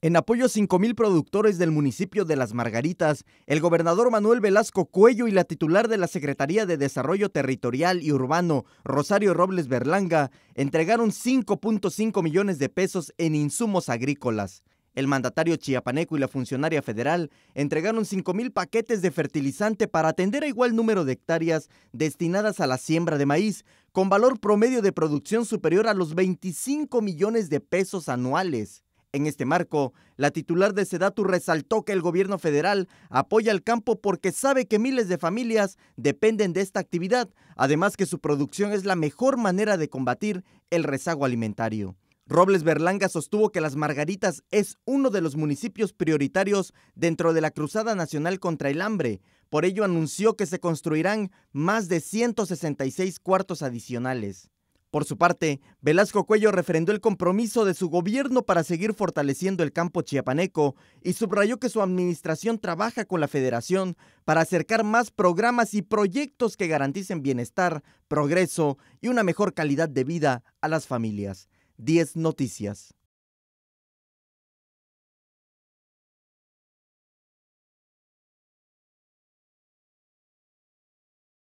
En apoyo a 5.000 productores del municipio de Las Margaritas, el gobernador Manuel Velasco Cuello y la titular de la Secretaría de Desarrollo Territorial y Urbano, Rosario Robles Berlanga, entregaron 5.5 millones de pesos en insumos agrícolas. El mandatario chiapaneco y la funcionaria federal entregaron 5.000 paquetes de fertilizante para atender a igual número de hectáreas destinadas a la siembra de maíz, con valor promedio de producción superior a los 25 millones de pesos anuales. En este marco, la titular de Sedatu resaltó que el gobierno federal apoya al campo porque sabe que miles de familias dependen de esta actividad, además que su producción es la mejor manera de combatir el rezago alimentario. Robles Berlanga sostuvo que Las Margaritas es uno de los municipios prioritarios dentro de la Cruzada Nacional contra el Hambre. Por ello anunció que se construirán más de 166 cuartos adicionales. Por su parte, Velasco Cuello refrendó el compromiso de su gobierno para seguir fortaleciendo el campo chiapaneco y subrayó que su administración trabaja con la federación para acercar más programas y proyectos que garanticen bienestar, progreso y una mejor calidad de vida a las familias. 10 Noticias.